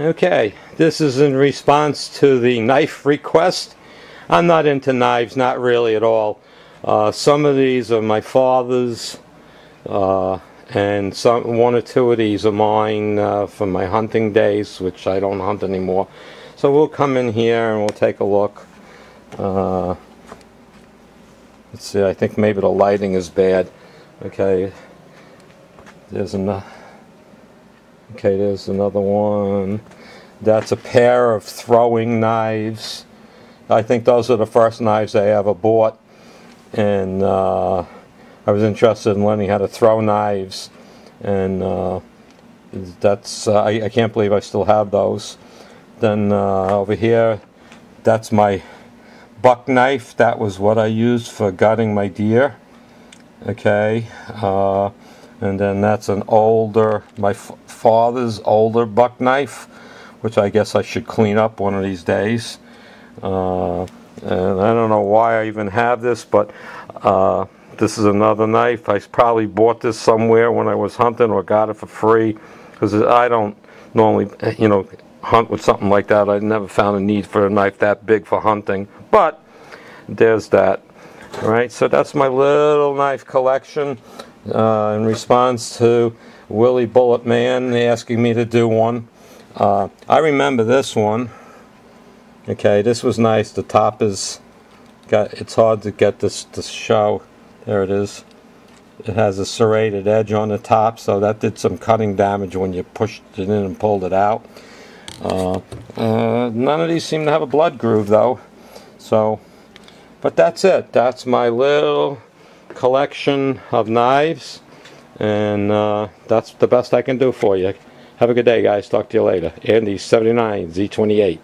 Okay, this is in response to the knife request. I'm not into knives, not really at all. Uh, some of these are my father's, uh, and some one or two of these are mine uh, from my hunting days, which I don't hunt anymore. So we'll come in here and we'll take a look. Uh, let's see, I think maybe the lighting is bad. Okay, there's another. Okay, there's another one. That's a pair of throwing knives. I think those are the first knives I ever bought. And uh, I was interested in learning how to throw knives. And uh, that's, uh, I, I, can't believe I still have those. Then uh, over here, that's my buck knife. That was what I used for gutting my deer. Okay. And then that's an older, my father's older buck knife, which I guess I should clean up one of these days. Uh, and I don't know why I even have this, but uh, this is another knife. I probably bought this somewhere when I was hunting or got it for free, because I don't normally, you know, hunt with something like that. I never found a need for a knife that big for hunting, but there's that. All right, so that's my little knife collection uh, in response to Willie Bulletman asking me to do one. Uh, I remember this one. Okay, this was nice. The top is got. It's hard to get this to show. There it is. It has a serrated edge on the top, so that did some cutting damage when you pushed it in and pulled it out. Uh, none of these seem to have a blood groove though. So, but that's it. That's my little collection of knives and uh, that's the best I can do for you. Have a good day guys. Talk to you later. Andy 79 Z28.